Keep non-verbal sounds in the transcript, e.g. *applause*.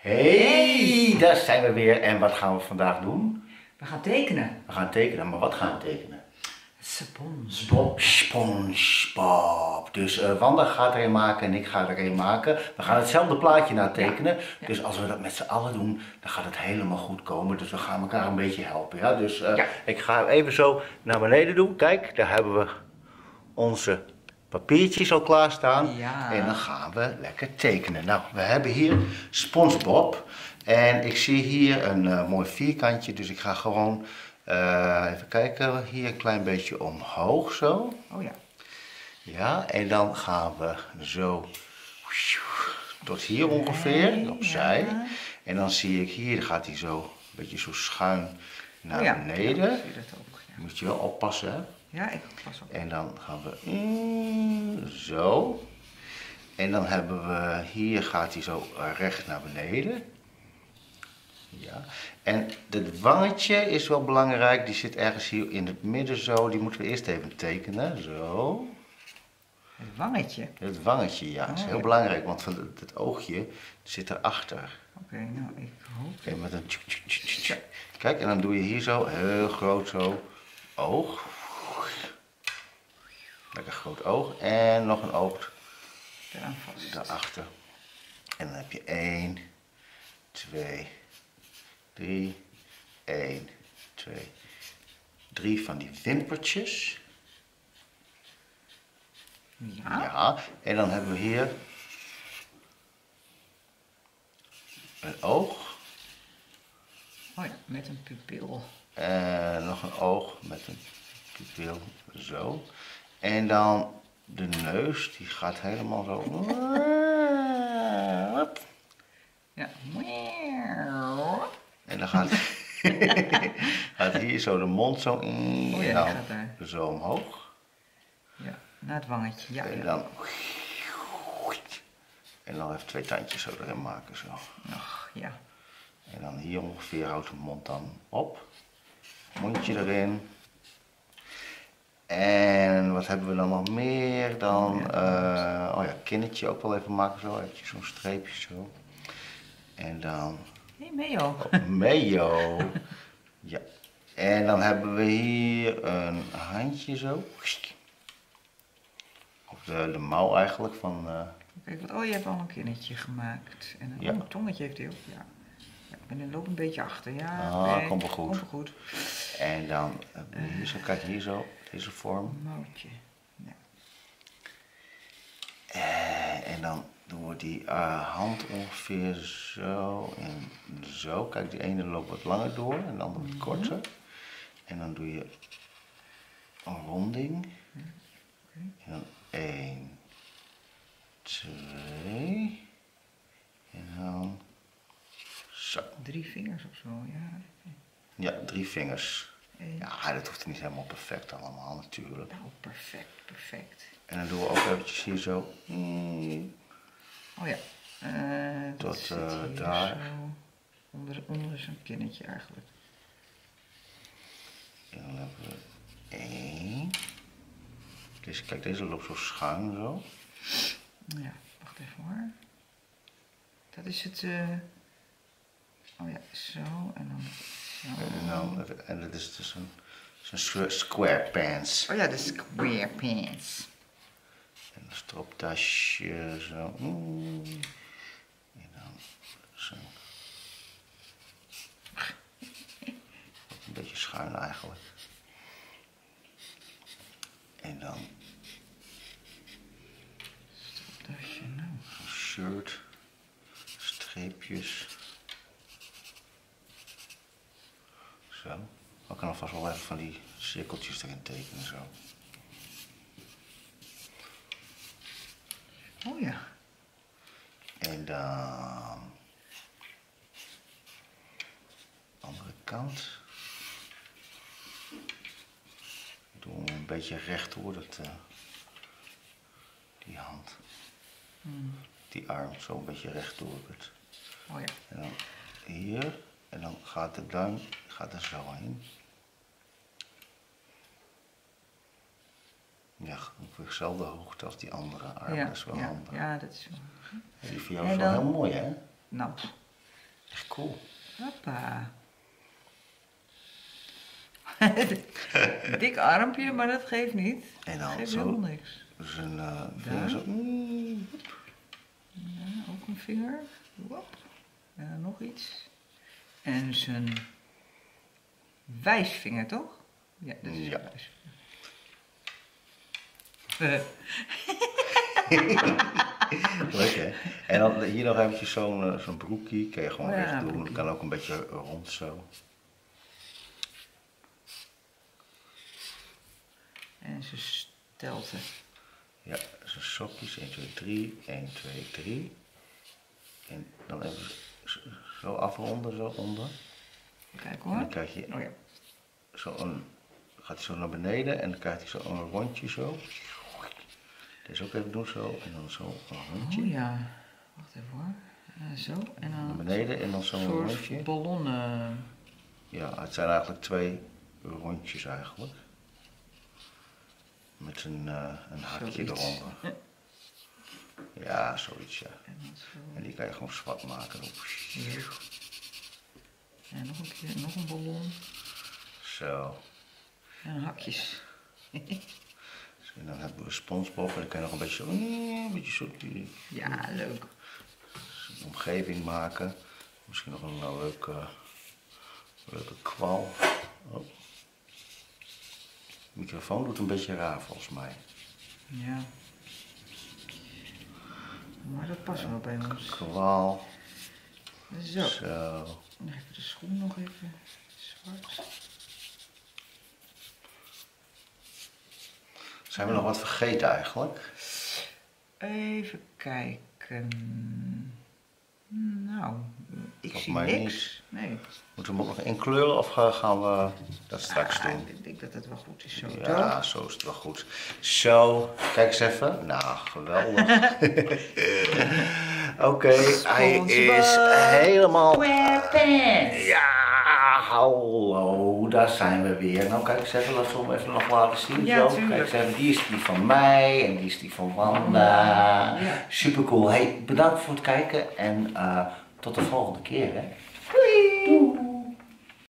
Hey, daar zijn we weer. En wat gaan we vandaag doen? We gaan tekenen. We gaan tekenen, maar wat gaan we tekenen? Spons. Bob, SpongeBob. Dus eh, Wanda gaat er een maken en ik ga er een maken. We gaan hetzelfde plaatje natekenen. ja. Dus als we dat met z'n allen doen, dan gaat het helemaal goed komen. Dus we gaan elkaar een beetje helpen. Ja? Dus eh, Ja. ik ga even zo naar beneden doen. Kijk, daar hebben we onze papiertjes al klaarstaan. Ja. En dan gaan we lekker tekenen. Nou, we hebben hier SpongeBob. En ik zie hier een eh, mooi vierkantje. Dus ik ga gewoon eh, even kijken. Hier een klein beetje omhoog zo. Oh ja. Ja, en dan gaan we zo tot hier ongeveer, opzij. ja. En dan zie ik hier, dan gaat hij zo een beetje zo schuin naar Oh ja. beneden. Ja, dat ook. Moet je wel oppassen, hè? Ja ik pas op. En dan gaan we mm, zo. En dan hebben we, hier gaat hij zo recht naar beneden. Ja. En het wangetje is wel belangrijk, die zit ergens hier in het midden zo. Die moeten we eerst even tekenen, zo. Het wangetje. Het wangetje, ja, is Oh, heel ja. belangrijk, want van het, het oogje zit erachter. Oké, nou ik hoop. En met een tjuk, tjuk, tjuk, tjuk, tjuk. Kijk, en dan doe je hier zo, heel groot zo, oog. Lekker groot oog. En nog een oog daarachter. En dan heb je 1, 2, 3, 1, 2, 3 van die wimpertjes. Ja. Ja, en dan hebben we hier een oog. Oh ja, met een pupil. En nog een oog met een pupil, zo. En dan de neus, die gaat helemaal zo. Ja. En dan gaat, *laughs* gaat hier zo de mond zo in. Oh ja, en dan gaat daar. zo omhoog. Ja, naar het wangetje. Ja, En dan. En dan even twee tandjes zo erin maken. Zo. Ach, ja. En dan hier ongeveer houdt de mond dan op. Mondje erin. En wat hebben we dan nog meer? Dan, eh, oh ja, kinnetje ook wel even maken zo. Even zo'n streepje zo. En dan Hé, hey, Meo. mayo. Ja. En dan hebben we hier een handje zo. Of de, de mouw eigenlijk van... eh, Kijk, oh, je hebt al een kinnetje gemaakt. En een Ja. oh, tongetje heeft hij ook. Ja. Ben er loop een beetje achter. Ja, Ah, nee, komt wel goed. Komt wel goed. en dan hebben we hier zo, kijk hier zo, deze vorm. Moutje. Ja. Eh, en dan doen we die eh, hand ongeveer zo en zo. Kijk, die ene loopt wat langer door en de andere wat korter. En dan doe je een ronding. En dan 1, 2. En dan zo. Drie vingers of zo, ja. Ja, drie vingers. Eén. Ja, dat hoeft niet helemaal perfect allemaal natuurlijk. Nou, perfect, perfect. En dan doen we ook eventjes hier zo. mm, Oh ja. dat Tot, hier daar. Zo, onder, onder zijn kinnetje eigenlijk. En dan hebben we één. Deze, kijk, deze loopt zo schuin zo. Ja, wacht even hoor. Dat is het. eh, Oh ja, zo en dan zo. En, dan, en dat is dus een, squ- square pants. Oh ja, de square pants. En een stroptasje zo. En dan zo. Een beetje schuin eigenlijk. En dan Tasje, nou. een shirt. Streepjes. Zo. Ik kan alvast wel even van die cirkeltjes erin tekenen zo. Oh ja. En dan andere kant. Doen we een beetje recht hoor, dat, eh, die hand. Die arm zo een beetje recht door het. Oh ja. En dan hier. En dan gaat de duim gaat er zo heen. Ja, ongeveer dezelfde hoogte als die andere arm. ja, dat is wel ja, handig. ja, dat is wel. Die van jou is wel heel mooi, hè? Nou, Echt cool. Hoppa. *laughs* Dik armpje, maar dat geeft niet. En Dat dan geeft zo. helemaal niks. Dus een uh, Daar. zo. Mm. Ja, ook een vinger. Wop. En dan nog iets. En zijn wijsvinger, toch? Ja, dat is Ja. Eh, *laughs* Leuk hè? En dan hier nog eventjes zo'n eh, zo'n broekje. Kan je gewoon ja, recht doen. broekie. Kan ook een beetje rond zo. en zijn stelte. Ja, zijn sokjes. 1, 2, 3. 1, 2, 3. En dan even zo- afronden, zo onder. Kijk En dan hoor. krijg je Oh ja. zo een, gaat hij zo naar beneden en dan krijgt hij zo een rondje zo. Deze ook even doen zo. En dan zo een rondje. Oh ja. Wacht even hoor. Zo. En Naar dan beneden en dan een zo'n soort rondje. ballonnen. Ja, het zijn eigenlijk twee rondjes eigenlijk. Met een, eh, een hakje eronder. Ja, zoiets ja. En dan zo. En die kan je gewoon zwart maken. Hier. En nog een keer, nog een ballon. Zo. En hakjes. En dan hebben we SpongeBob en dan kan je nog een beetje zo, een beetje zo die Ja, leuk. omgeving maken. Misschien nog een eh, leuke, leuke kwal. Oh. De microfoon doet een beetje raar volgens mij. Ja. Maar dat past wel bij ons. Kwal. Zo. Zo. Even de schoen nog even zwart. Zijn we nog wat vergeten eigenlijk? Even kijken. Nou, ik Volgens zie mij niks. Nee. Moeten we hem ook nog inkleuren of gaan gaan we dat straks Ah, doen? Ik denk dat het wel goed is zo, Ja, zo is het wel goed. Zo, kijk eens even. Nou, geweldig. *laughs* Oké, hij is helemaal... SquarePants. Ja, hallo, daar zijn we weer. Nou, kijk eens even, laten we hem even nog laten zien. Ja, zo. tuurlijk. Kijk eens even, die is die van mij en die is die van Wanda. Ja. Super cool. Hey, bedankt voor het kijken en eh, tot de volgende keer. Hè.